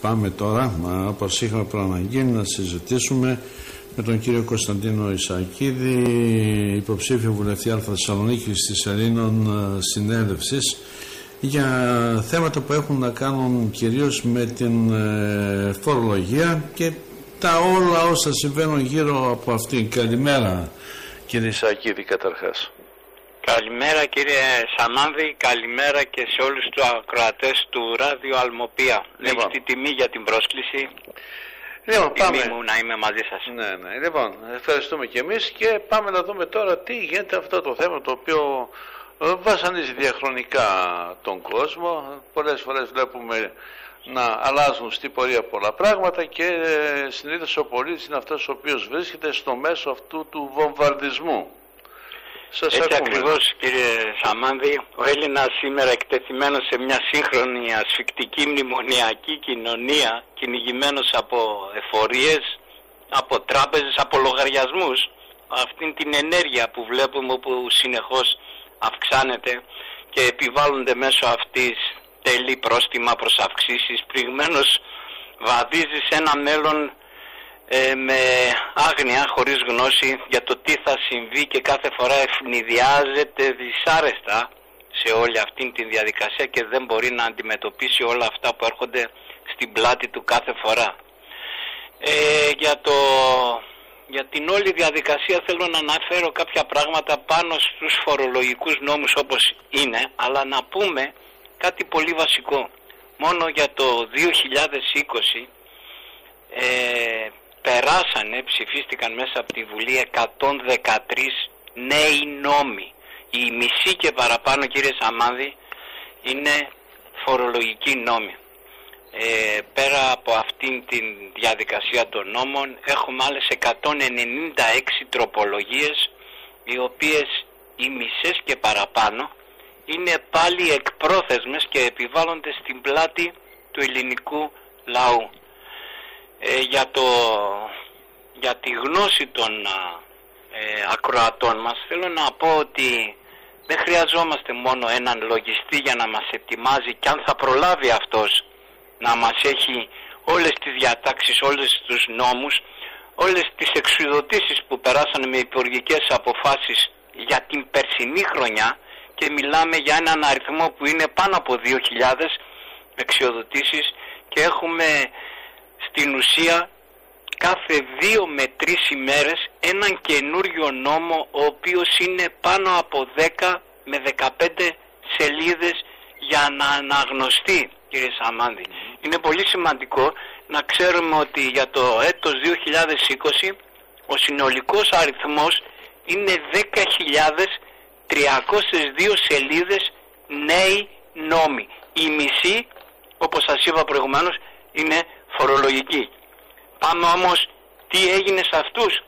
πάμε τώρα, όπως είχαμε προαναγγείλει, να συζητήσουμε με τον κύριο Κωνσταντίνο Ισακίδη, υποψήφιο βουλευτή Α Θεσσαλονίκη της Ελλήνων ε, Συνέλευσης, για θέματα που έχουν να κάνουν κυρίως με την ε, φορολογία και τα όλα όσα συμβαίνουν γύρω από αυτήν. Καλημέρα κύριε Ισακίδη καταρχάς. Καλημέρα κύριε Σαμάνδη, καλημέρα και σε όλους τους ακροατές του Ράδιο Αλμοπία. Λοιπόν. Έχει τη τιμή για την πρόσκληση. Λοιπόν, πάμε. Τιμή μου να είμαι μαζί σας. Ναι, ναι. Λοιπόν, ευχαριστούμε και εμείς και πάμε να δούμε τώρα τι γίνεται αυτό το θέμα το οποίο ε, βασανίζει διαχρονικά τον κόσμο. Πολλές φορές βλέπουμε να αλλάζουν στην πορεία πολλά πράγματα και ε, συνήθως ο πολίτης είναι αυτός ο οποίος βρίσκεται στο μέσο αυτού του βομβαρδισμού. Σας Έτσι ακριβώς κύριε Σαμάνδη, ο Έλληνας σήμερα εκτεθειμένος σε μια σύγχρονη ασφικτική μνημονιακή κοινωνία, κυνηγημένος από εφορίες, από τράπεζες, από λογαριασμούς, αυτήν την ενέργεια που βλέπουμε που συνεχώς αυξάνεται και επιβάλλονται μέσω αυτής τέλη πρόστιμα προς αυξήσεις, πριγμένως βαδίζει σε ένα μέλλον ε, με άγνοια, χωρίς γνώση για το τι θα συμβεί και κάθε φορά ευνηδιάζεται δυσάρεστα σε όλη αυτή τη διαδικασία και δεν μπορεί να αντιμετωπίσει όλα αυτά που έρχονται στην πλάτη του κάθε φορά. Ε, για, το, για την όλη διαδικασία θέλω να αναφέρω κάποια πράγματα πάνω στους φορολογικούς νόμους όπως είναι, αλλά να πούμε κάτι πολύ βασικό. Μόνο για το 2020 ε, περάσανε, ψηφίστηκαν μέσα από τη Βουλή 113 νέοι νόμοι. Η μισή και παραπάνω κύριε Σαμάδη είναι φορολογικοί νόμοι. Ε, πέρα από αυτήν την διαδικασία των νόμων έχουμε άλλες 196 τροπολογίες οι οποίες οι μισές και παραπάνω είναι πάλι εκπρόθεσμες και επιβάλλονται στην πλάτη του ελληνικού λαού. Ε, για, το, για τη γνώση των ε, ακροατών μας θέλω να πω ότι δεν χρειαζόμαστε μόνο έναν λογιστή για να μας ετοιμάζει και αν θα προλάβει αυτός να μας έχει όλες τις διατάξεις, όλες τους νόμους, όλες τις εξουδοτήσεις που περάσανε με υπουργικές αποφάσεις για την περσινή χρονιά και μιλάμε για έναν αριθμό που είναι πάνω από 2.000 εξοδοτήσεις και έχουμε στην ουσία κάθε δύο με τρεις ημέρες έναν καινούριο νόμο ο οποίος είναι πάνω από 10 με 15 σελίδες για να αναγνωστεί κύριε Σαμάνδη. Είναι πολύ σημαντικό να ξέρουμε ότι για το έτος 2020 ο συνολικός αριθμός είναι 10.302 σελίδες νέοι νόμοι. Η μισή, όπως σας είπα προηγουμένως, είναι φορολογική. Πάμε όμως τι έγινε σε αυτούς;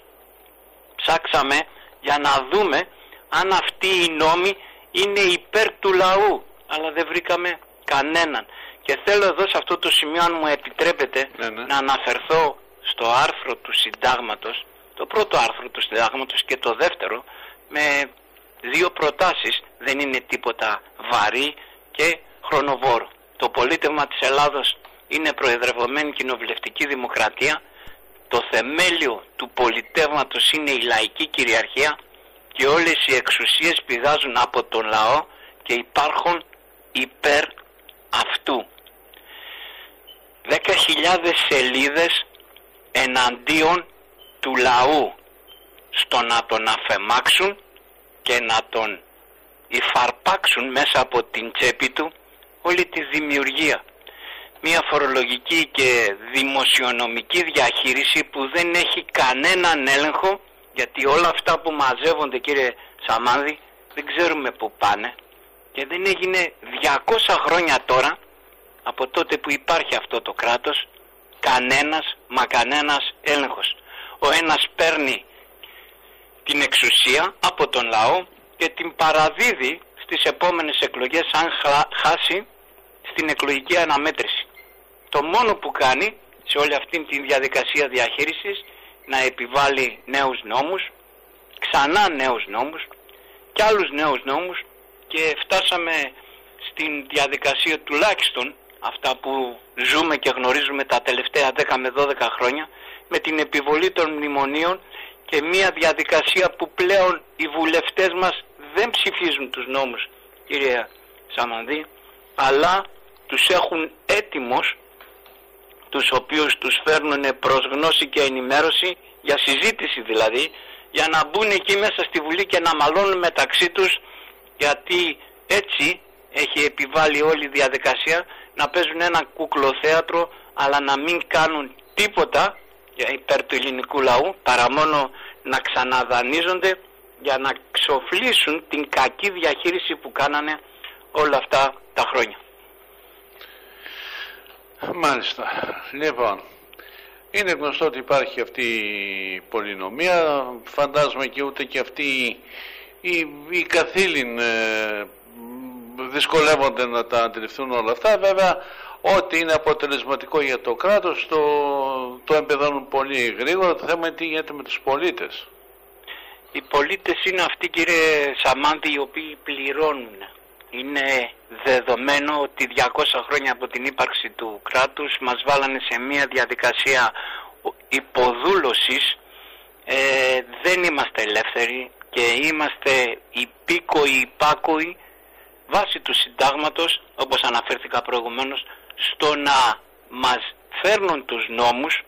Ψάξαμε για να δούμε αν αυτοί οι νόμοι είναι υπέρ του λαού. Αλλά δεν βρήκαμε κανέναν. Και θέλω εδώ σε αυτό το σημείο αν μου επιτρέπετε ναι, ναι. να αναφερθώ στο άρθρο του συντάγματος, το πρώτο άρθρο του συντάγματος και το δεύτερο, με δύο προτάσεις. Δεν είναι τίποτα βαρύ και χρονοβόρο. Το πολίτευμα της Ελλάδος είναι προεδρευμένη κοινοβουλευτική δημοκρατία, το θεμέλιο του πολιτεύματος είναι η λαϊκή κυριαρχία και όλες οι εξουσίες πηγάζουν από τον λαό και υπάρχουν υπέρ αυτού. 10.000 σελίδες εναντίον του λαού στο να τον αφεμάξουν και να τον υφαρπάξουν μέσα από την τσέπη του όλη τη δημιουργία μια φορολογική και δημοσιονομική διαχείριση που δεν έχει κανέναν έλεγχο γιατί όλα αυτά που μαζεύονται κύριε Σαμάνδη δεν ξέρουμε που πάνε και δεν έγινε 200 χρόνια τώρα από τότε που υπάρχει αυτό το κράτος κανένας μα κανένας έλεγχος. Ο ένας παίρνει την εξουσία από τον λαό και την παραδίδει στις επόμενες εκλογές αν χάσει στην εκλογική αναμέτρηση το μόνο που κάνει σε όλη αυτή τη διαδικασία διαχείρισης να επιβάλλει νέους νόμους, ξανά νέους νόμους και άλλους νέους νόμους και φτάσαμε στην διαδικασία τουλάχιστον αυτά που ζούμε και γνωρίζουμε τα τελευταία 10 με 12 χρόνια με την επιβολή των μνημονίων και μια διαδικασία που πλέον οι βουλευτές μας δεν ψηφίζουν τους νόμους κύριε Σαμανδή αλλά τους έχουν έτοιμους τους οποίους τους φέρνουν προς γνώση και ενημέρωση για συζήτηση δηλαδή για να μπουν εκεί μέσα στη Βουλή και να μαλώνουν μεταξύ τους γιατί έτσι έχει επιβάλει όλη η διαδικασία να παίζουν ένα κουκλοθέατρο αλλά να μην κάνουν τίποτα υπέρ του ελληνικού λαού παρά μόνο να ξαναδανίζονται για να ξοφλήσουν την κακή διαχείριση που κάνανε όλα αυτά τα χρόνια. Μάλιστα. Λοιπόν, είναι γνωστό ότι υπάρχει αυτή η πολυνομία. Φαντάζομαι και ούτε και αυτή η, η καθήλυν ε, δυσκολεύονται να τα αντιληφθούν όλα αυτά. Βέβαια, ό,τι είναι αποτελεσματικό για το κράτος το, το εμπεδώνουν πολύ γρήγορα. Το θέμα είναι τι γίνεται με τους πολίτες. Οι πολίτες είναι αυτοί κύριε Σαμάντη οι οποίοι πληρώνουν. Είναι δεδομένο ότι 200 χρόνια από την ύπαρξη του κράτους μας βάλανε σε μια διαδικασία υποδούλωσης. Ε, δεν είμαστε ελεύθεροι και είμαστε υπήκοοι υπάκοοι βάσει του συντάγματος όπως αναφέρθηκα προηγουμένως στο να μας φέρνουν τους νόμους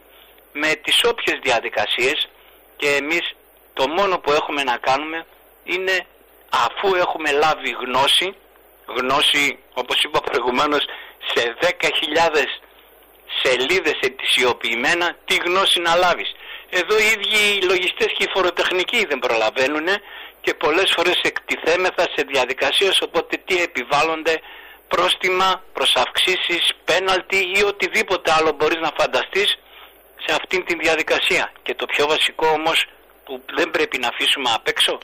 με τις όποιες διαδικασίες. Και εμείς το μόνο που έχουμε να κάνουμε είναι αφού έχουμε λάβει γνώση γνώση όπως είπα προηγουμένως σε 10.000 σελίδες ετησιοποιημένα τι γνώση να λάβεις. Εδώ οι ίδιοι οι λογιστές και οι φοροτεχνικοί δεν προλαβαίνουν και πολλές φορές εκτιθέμεθα σε διαδικασίες οπότε τι επιβάλλονται πρόστιμα, προσαυξήσεις, πέναλτι ή οτιδήποτε άλλο μπορείς να φανταστείς σε αυτήν την διαδικασία. Και το πιο βασικό όμως που δεν πρέπει να αφήσουμε απ' έξω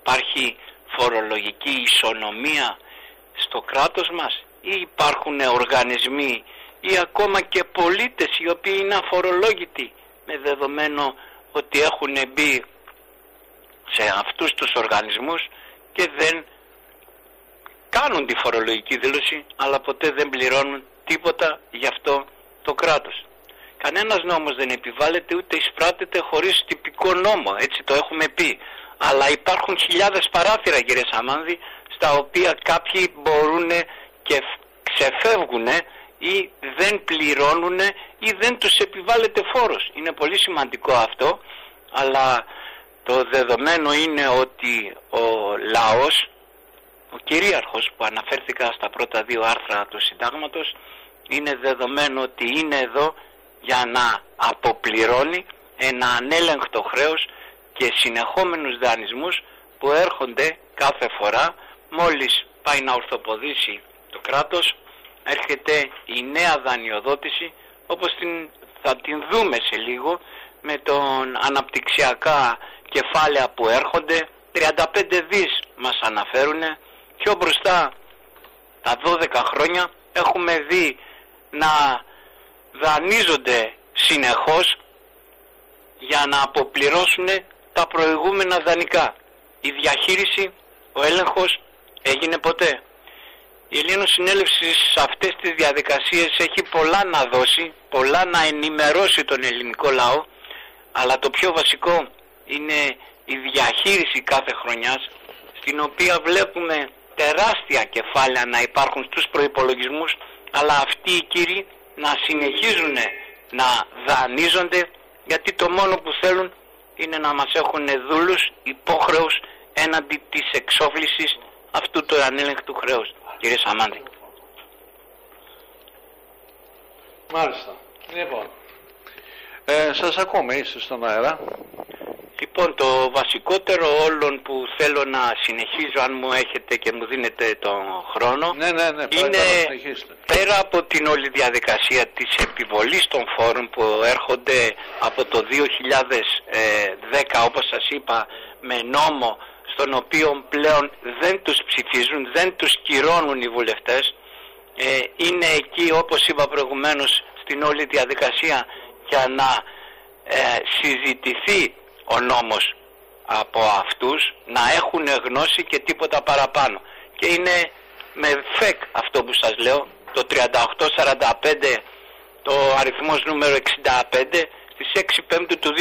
υπάρχει φορολογική ισονομία στο κράτος μας ή υπάρχουν οργανισμοί ή ακόμα και πολίτες οι οποίοι είναι αφορολόγητοι με δεδομένο ότι έχουν μπει σε αυτούς τους οργανισμούς και δεν κάνουν τη φορολογική δήλωση αλλά ποτέ δεν πληρώνουν τίποτα γι' αυτό το κράτος. Κανένας νόμος δεν επιβάλλεται ούτε εισπράτεται χωρίς τυπικό νόμο, έτσι το έχουμε πει. Αλλά υπάρχουν χιλιάδες παράθυρα κύριε Σαμάνδη στα οποία κάποιοι μπορούν και ξεφεύγουν ή δεν πληρώνουν ή δεν τους επιβάλλεται φόρος. Είναι πολύ σημαντικό αυτό, αλλά το δεδομένο είναι ότι ο λαός, ο κυρίαρχος που αναφέρθηκα στα πρώτα δύο άρθρα του συντάγματος, είναι δεδομένο ότι είναι εδώ για να αποπληρώνει ένα ανέλεγκτο χρέος και συνεχόμενους δανεισμούς που έρχονται κάθε φορά μόλις πάει να ορθοποδήσει το κράτος έρχεται η νέα δανειοδότηση όπως την, θα την δούμε σε λίγο με τον αναπτυξιακά κεφάλαια που έρχονται 35 δις μας αναφέρουν πιο μπροστά τα 12 χρόνια έχουμε δει να δανείζονται συνεχώς για να αποπληρώσουν τα προηγούμενα δανεικά. Η διαχείριση, ο έλεγχος έγινε ποτέ; Η Ελλήνων Συνέλευσης σε αυτές τις διαδικασίες έχει πολλά να δώσει, πολλά να ενημερώσει τον ελληνικό λαό, αλλά το πιο βασικό είναι η διαχείριση κάθε χρονιάς, στην οποία βλέπουμε τεράστια κεφάλαια να υπάρχουν στους προϋπολογισμούς, αλλά αυτοί οι κύριοι να συνεχίζουν να δανείζονται, γιατί το μόνο που θέλουν είναι να μας έχουν δούλους υπόχρεους έναντι της εξόφλησης αυτού του ανέλεγκτου χρέους, κύριε Σαμάντη. Μάλιστα. Λοιπόν, ε, σας ακούμε, είστε στον αέρα. Λοιπόν, το βασικότερο όλων που θέλω να συνεχίζω, αν μου έχετε και μου δίνετε τον χρόνο, ναι, ναι, ναι, είναι πέρα από την όλη διαδικασία της επιβολής των φόρων που έρχονται από το 2010, όπως σας είπα, με νόμο στον οποίο πλέον δεν τους ψηφίζουν, δεν τους κυρώνουν οι βουλευτές, ε, είναι εκεί όπως είπα προηγουμένως στην όλη διαδικασία για να ε, συζητηθεί ο νόμος από αυτούς να έχουν γνώση και τίποτα παραπάνω. Και είναι με φεκ αυτό που σας λέω το 3845 το αριθμός νούμερο 65 στις 6 Πέμπτου του 2000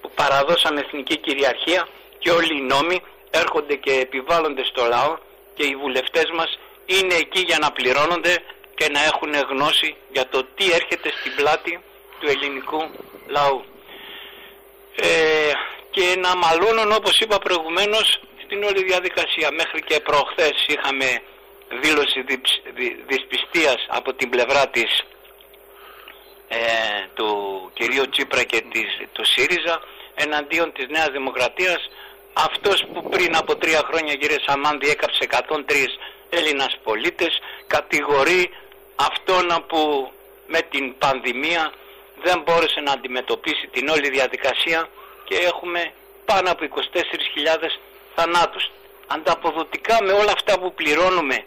που παραδώσαμε εθνική κυριαρχία και όλοι οι νόμοι έρχονται και επιβάλλονται στο λαό και οι βουλευτές μας είναι εκεί για να πληρώνονται και να έχουν γνώση για το τι έρχεται στην πλάτη του ελληνικού λαού. Ε, και να μαλώνουν όπως είπα προηγουμένως στην όλη διαδικασία. Μέχρι και προχθές είχαμε δήλωση δυσπιστίας από την πλευρά της ε, του κυρίου Τσίπρα και της, του ΣΥΡΙΖΑ εναντίον της Νέας Δημοκρατίας αυτός που πριν από τρία χρόνια κύριε Σαμάνδη έκαψε 103 Έλληνας πολίτες κατηγορεί αυτόν που με την πανδημία δεν μπόρεσε να αντιμετωπίσει την όλη διαδικασία και έχουμε πάνω από 24.000 θανάτους. Ανταποδοτικά με όλα αυτά που πληρώνουμε,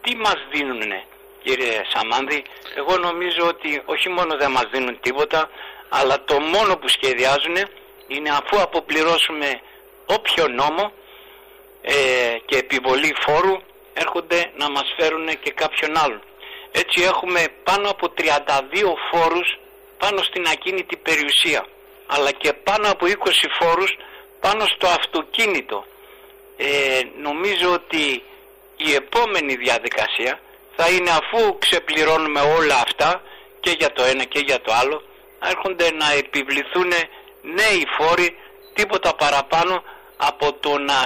τι μας δίνουνε κύριε Σαμάνδη, εγώ νομίζω ότι όχι μόνο δεν μας δίνουν τίποτα, αλλά το μόνο που σχεδιάζουν είναι αφού αποπληρώσουμε όποιο νόμο ε, και επιβολή φόρου έρχονται να μας φέρουν και κάποιον άλλον. Έτσι έχουμε πάνω από 32 φόρους πάνω στην ακίνητη περιουσία αλλά και πάνω από 20 φόρους πάνω στο αυτοκίνητο. Ε, νομίζω ότι η επόμενη διαδικασία θα είναι αφού ξεπληρώνουμε όλα αυτά και για το ένα και για το άλλο έρχονται να επιβληθούν νέοι φόροι τίποτα παραπάνω από το να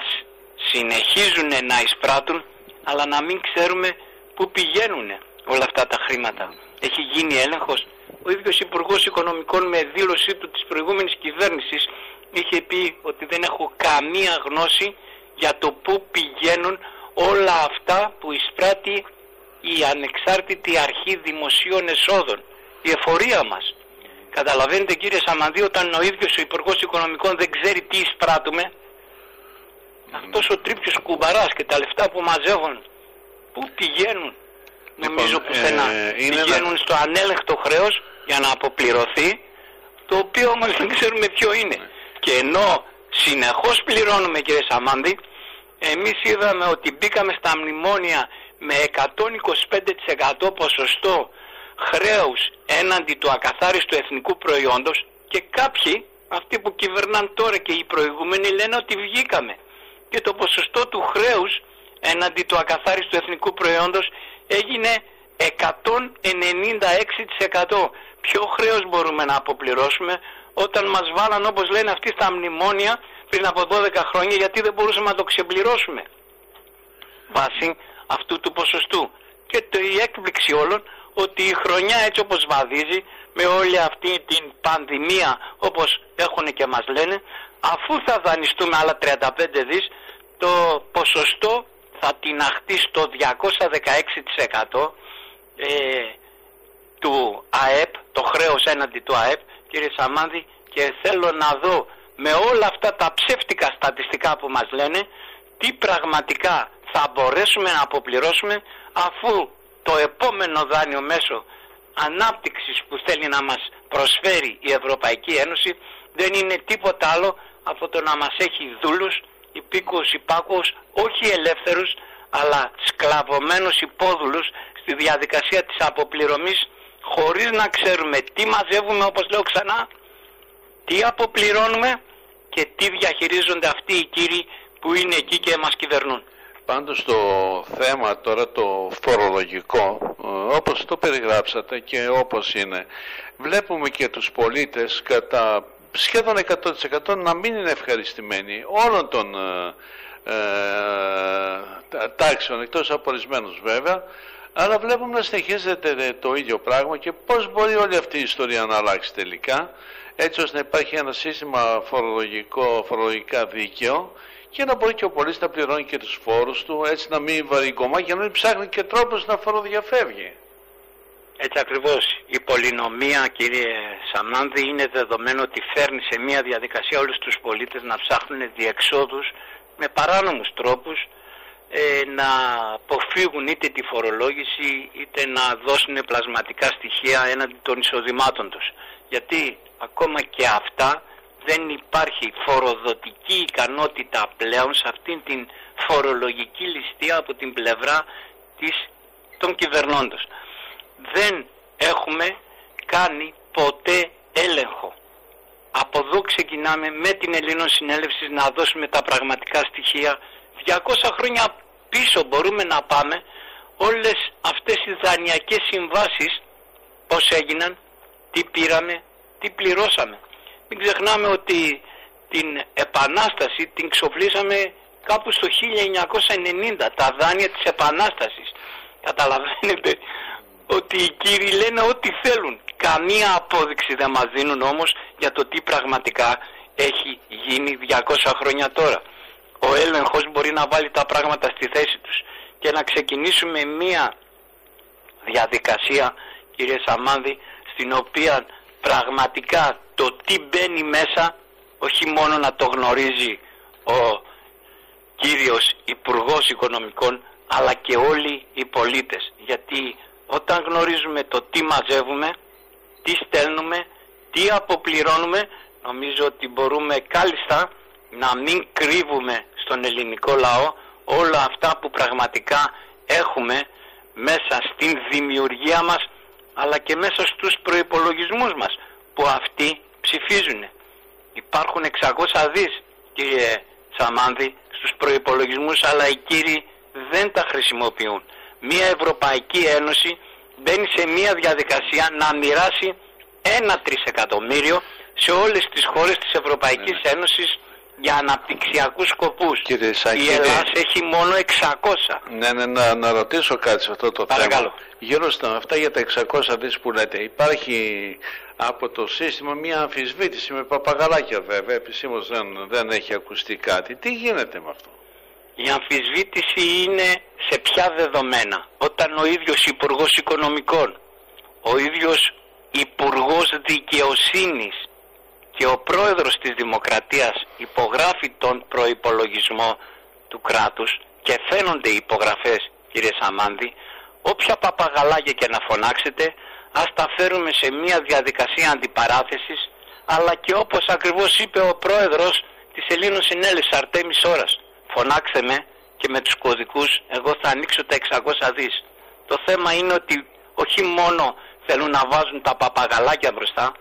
συνεχίζουν να εισπράττουν αλλά να μην ξέρουμε πού πηγαίνουν όλα αυτά τα χρήματα. Έχει γίνει έλεγχος. Ο ίδιος Υπουργός Οικονομικών με δήλωσή του της προηγούμενης κυβέρνησης είχε πει ότι δεν έχω καμία γνώση για το πού πηγαίνουν όλα αυτά που εισπράττει η ανεξάρτητη αρχή δημοσίων εσόδων, η εφορία μας. Καταλαβαίνετε κύριε Σαμαντή όταν ο ίδιος ο Υπουργός Οικονομικών δεν ξέρει τι εισπράττουμε, αυτός ο τρίπιος κουμπαράς και τα λεφτά που μαζεύουν, πού πηγαίνουν; Λοιπόν, Νομίζω πουθενά. ε, πηγαίνουν στο ανέλεκτο χρέος για να αποπληρωθεί, το οποίο όμως δεν ξέρουμε ποιο είναι. Και ενώ συνεχώς πληρώνουμε κύριε Σαμάνδη, εμείς είδαμε ότι μπήκαμε στα μνημόνια με 125% ποσοστό χρέους έναντι του ακαθάριστου εθνικού προϊόντος και κάποιοι, αυτοί που κυβερνάν τώρα και οι προηγούμενοι λένε ότι βγήκαμε και το ποσοστό του χρέους έναντι του ακαθάριστου εθνικού προϊόντος έγινε 196%. Ποιο χρέος μπορούμε να αποπληρώσουμε; Όταν μας βάλαν όπως λένε αυτοί στα μνημόνια πριν από 12 χρόνια γιατί δεν μπορούσαμε να το ξεπληρώσουμε βάσει αυτού του ποσοστού. Και το, η έκπληξη όλων ότι η χρονιά έτσι όπως βαδίζει με όλη αυτή την πανδημία όπως έχουν και μας λένε αφού θα δανειστούμε άλλα 35 δις το ποσοστό θα τυναχτεί στο 216% ε, του ΑΕΠ, το χρέος έναντι του ΑΕΠ. Κύριε Σαμάνδη και θέλω να δω με όλα αυτά τα ψεύτικα στατιστικά που μας λένε τι πραγματικά θα μπορέσουμε να αποπληρώσουμε αφού το επόμενο δάνειο μέσο ανάπτυξης που θέλει να μας προσφέρει η Ευρωπαϊκή Ένωση δεν είναι τίποτα άλλο από το να μας έχει δούλους, υπήκους, υπάκους, όχι ελεύθερους αλλά σκλαβωμένους υπόδουλους στη διαδικασία της αποπληρωμής χωρίς να ξέρουμε τι μαζεύουμε όπως λέω ξανά, τι αποπληρώνουμε και τι διαχειρίζονται αυτοί οι κύριοι που είναι εκεί και μας κυβερνούν. Πάντως το θέμα τώρα το φορολογικό, ε, όπως το περιγράψατε και όπως είναι, βλέπουμε και τους πολίτες κατά σχεδόν 100% να μην είναι ευχαριστημένοι όλων των ε, ε, τάξεων, εκτός από ορισμένους βέβαια, αλλά βλέπουμε να συνεχίζεται το ίδιο πράγμα και πώς μπορεί όλη αυτή η ιστορία να αλλάξει τελικά, έτσι ώστε να υπάρχει ένα σύστημα φορολογικό, φορολογικά δίκαιο και να μπορεί και ο πολίτης να πληρώνει και τους φόρους του, έτσι να μην βαρύγει για να μην ψάχνει και τρόπους να φοροδιαφεύγει. Έτσι ακριβώς. Η πολυνομία κύριε Σαμάνδη είναι δεδομένο ότι φέρνει σε μια διαδικασία όλους τους πολίτες να ψάχνουν διεξόδους με παράνομους τρόπους ε, να αποφύγουν είτε τη φορολόγηση είτε να δώσουν πλασματικά στοιχεία έναντι των εισοδημάτων τους. Γιατί ακόμα και αυτά δεν υπάρχει φοροδοτική ικανότητα πλέον σε αυτήν την φορολογική ληστεία από την πλευρά της των κυβερνώντος. Δεν έχουμε κάνει ποτέ έλεγχο. Από εδώ ξεκινάμε με την Ελλήνων Συνέλευση να δώσουμε τα πραγματικά στοιχεία. 200 χρόνια πίσω μπορούμε να πάμε όλες αυτές οι δανειακές συμβάσεις πώς έγιναν, τι πήραμε, τι πληρώσαμε. Μην ξεχνάμε ότι την Επανάσταση την ξοφλήσαμε κάπου στο 1990, τα δάνεια της Επανάστασης. Καταλαβαίνετε ότι οι κύριοι λένε ό,τι θέλουν. Καμία απόδειξη δεν μας δίνουν όμως για το τι πραγματικά έχει γίνει 200 χρόνια τώρα. Ο έλεγχος μπορεί να βάλει τα πράγματα στη θέση τους και να ξεκινήσουμε μία διαδικασία, κύριε Σαμάνδη, στην οποία πραγματικά το τι μπαίνει μέσα όχι μόνο να το γνωρίζει ο κύριος Υπουργός Οικονομικών αλλά και όλοι οι πολίτες γιατί όταν γνωρίζουμε το τι μαζεύουμε, τι στέλνουμε, τι αποπληρώνουμε νομίζω ότι μπορούμε κάλλιστα να μην κρύβουμε στον ελληνικό λαό όλα αυτά που πραγματικά έχουμε μέσα στην δημιουργία μας αλλά και μέσα στους προϋπολογισμούς μας που αυτοί ψηφίζουν. Υπάρχουν 600 δις κύριε Σαμάνδη στους προϋπολογισμούς αλλά οι κύριοι δεν τα χρησιμοποιούν. Μια Ευρωπαϊκή Ένωση μπαίνει σε μια διαδικασία να μοιράσει ένα τρισεκατομμύριο σε όλες τις χώρες της Ευρωπαϊκής ναι. Ένωσης για αναπτυξιακούς σκοπούς. Κύριε η Ελλάδα έχει μόνο 600. Ναι, ναι, να, να ρωτήσω κάτι σε αυτό το Παρακαλώ. θέμα. Γύρω στα αυτά για τα 600 δις που λέτε, υπάρχει από το σύστημα μια αμφισβήτηση με παπαγαλάκια βέβαια, επισήμως δεν, δεν έχει ακουστεί κάτι. Τι γίνεται με αυτό; Η αμφισβήτηση είναι σε ποια δεδομένα. Όταν ο ίδιος Υπουργός Οικονομικών, ο ίδιος Υπουργός Δικαιοσύνης και ο πρόεδρος της Δημοκρατίας υπογράφει τον προϋπολογισμό του κράτους και φαίνονται οι υπογραφές κύριε Σαμάνδη, όποια παπαγαλάκια και να φωνάξετε, ας τα φέρουμε σε μια διαδικασία αντιπαράθεσης, αλλά και όπως ακριβώς είπε ο πρόεδρος της Ελλήνων Συνέλευσης Αρτέμις Ώρας, φωνάξτε με και με τους κωδικούς εγώ θα ανοίξω τα 600 δις. Το θέμα είναι ότι όχι μόνο θέλουν να βάζουν τα παπαγαλάκια μπροστά,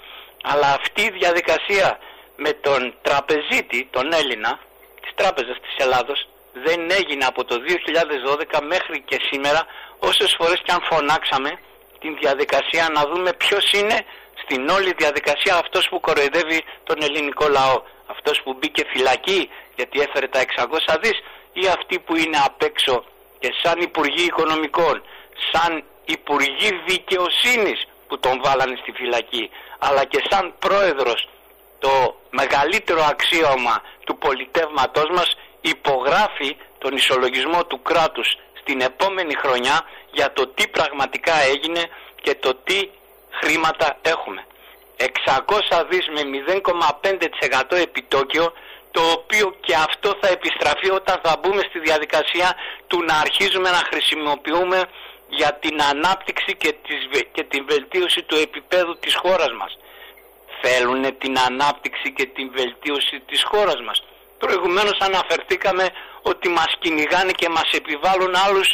αλλά αυτή η διαδικασία με τον τραπεζίτη, τον Έλληνα, της Τράπεζας της Ελλάδος, δεν έγινε από το 2012 μέχρι και σήμερα, όσες φορές και αν φωνάξαμε την διαδικασία να δούμε ποιος είναι στην όλη διαδικασία αυτός που κοροϊδεύει τον ελληνικό λαό. Αυτός που μπήκε φυλακή γιατί έφερε τα 600 δις ή αυτοί που είναι απ' έξω και σαν Υπουργοί Οικονομικών, σαν Υπουργοί Δικαιοσύνης που τον βάλανε στη φυλακή αλλά και σαν πρόεδρος το μεγαλύτερο αξίωμα του πολιτεύματός μας υπογράφει τον ισολογισμό του κράτους στην επόμενη χρονιά για το τι πραγματικά έγινε και το τι χρήματα έχουμε. 600 δις με 0,5% επιτόκιο το οποίο και αυτό θα επιστραφεί όταν θα μπούμε στη διαδικασία του να αρχίζουμε να χρησιμοποιούμε για την ανάπτυξη και, και την βελτίωση του επίπεδου της χώρας μας. Θέλουν την ανάπτυξη και την βελτίωση της χώρας μας. Προηγουμένως αναφερθήκαμε ότι μας κυνηγάνε και μας επιβάλλουν άλλους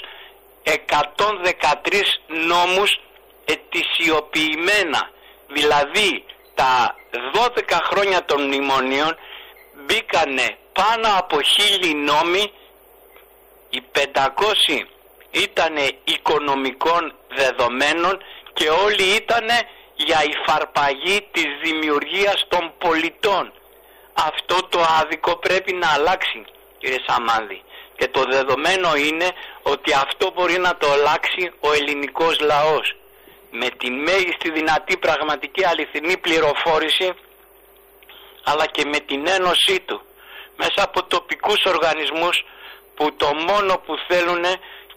113 νόμους ετησιοποιημένα. Δηλαδή τα 12 χρόνια των μνημονίων μπήκανε πάνω από χίλιοι νόμοι, οι 500 ήταν οικονομικών δεδομένων και όλοι ήταν για υφαρπαγή της δημιουργίας των πολιτών. Αυτό το άδικο πρέπει να αλλάξει κύριε Σαμάνδη. Και το δεδομένο είναι ότι αυτό μπορεί να το αλλάξει ο ελληνικός λαός. Με τη μέγιστη δυνατή πραγματική αληθινή πληροφόρηση αλλά και με την ένωσή του μέσα από τοπικούς οργανισμούς που το μόνο που θέλουν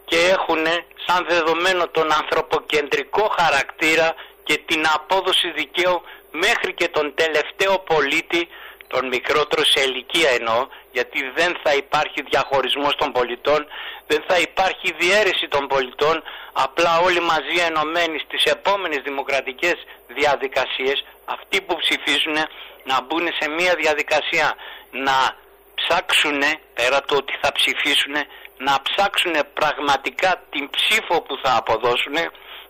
και έχουν σαν δεδομένο τον ανθρωποκεντρικό χαρακτήρα και την απόδοση δικαίου μέχρι και τον τελευταίο πολίτη, τον μικρότερο σε ηλικία εννοώ, γιατί δεν θα υπάρχει διαχωρισμός των πολιτών, δεν θα υπάρχει διαίρεση των πολιτών, απλά όλοι μαζί ενωμένοι στις επόμενες δημοκρατικές διαδικασίες, αυτοί που ψηφίζουν να μπουν σε μια διαδικασία να ψάξουν, πέρα το ότι θα ψηφίσουν, να ψάξουν πραγματικά την ψήφο που θα αποδώσουν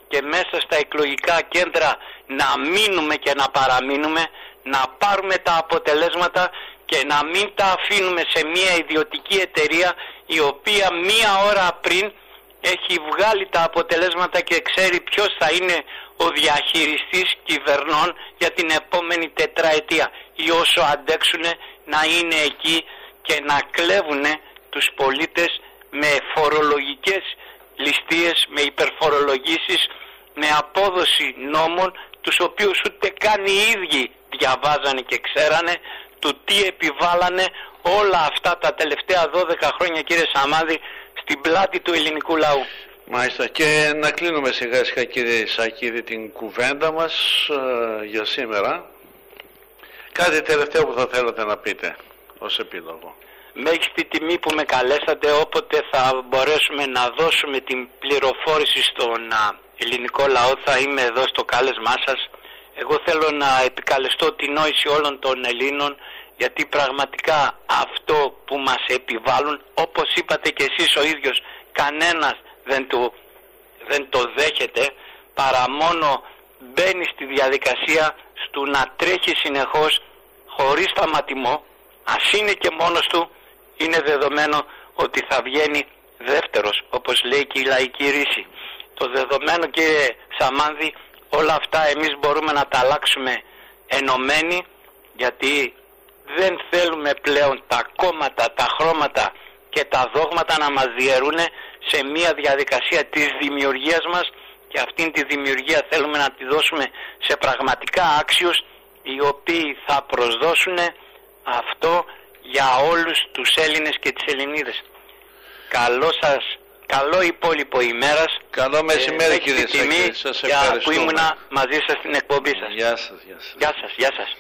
και μέσα στα εκλογικά κέντρα να μείνουμε και να παραμείνουμε, να πάρουμε τα αποτελέσματα και να μην τα αφήνουμε σε μια ιδιωτική εταιρεία η οποία μία ώρα πριν έχει βγάλει τα αποτελέσματα και ξέρει ποιος θα είναι ο διαχειριστής κυβερνών για την επόμενη τετραετία. Ή όσο αντέξουν να είναι εκεί και να κλέβουν τους πολίτες με φορολογικές ληστείες, με υπερφορολογήσεις, με απόδοση νόμων τους οποίους ούτε καν οι ίδιοι διαβάζανε και ξέρανε του τι επιβάλλανε όλα αυτά τα τελευταία 12 χρόνια κύριε Σαμάδη στην πλάτη του ελληνικού λαού. Μάλιστα και να κλείνουμε σιγά σιγά κύριε Σακίδη την κουβέντα μας ε, για σήμερα. Κάτι τελευταίο που θα θέλατε να πείτε ως επίλογο. Μέχρι τιμή που με καλέσατε όποτε θα μπορέσουμε να δώσουμε την πληροφόρηση στον ελληνικό λαό θα είμαι εδώ στο κάλεσμά σας. Εγώ θέλω να επικαλεστώ την νόηση όλων των Ελλήνων γιατί πραγματικά αυτό που μας επιβάλλουν όπως είπατε και εσείς ο ίδιος κανένας δεν το, δεν το δέχεται παρά μόνο μπαίνει στη διαδικασία του να τρέχει συνεχώς χωρίς σταματημό ας είναι και μόνος του είναι δεδομένο ότι θα βγαίνει δεύτερος όπως λέει και η λαϊκή ρίση. Το δεδομένο κύριε Σαμάνδη όλα αυτά εμείς μπορούμε να τα αλλάξουμε ενωμένοι γιατί δεν θέλουμε πλέον τα κόμματα, τα χρώματα και τα δόγματα να μας διαιρούν σε μια διαδικασία της δημιουργίας μας και αυτήν τη δημιουργία θέλουμε να τη δώσουμε σε πραγματικά άξιους οι οποίοι θα προσδώσουν αυτό για όλους τους Έλληνες και τις Ελληνίδες. Καλό σας Καλό υπόλοιπο ημέρας. Καλό μεσημέρι, ε, κύριε Σακή. Σας ευχαριστώ. που ήμουνα μαζί σας στην εκπομπή σας. Γεια σας. Γεια σας. Γεια σας. Γεια σας.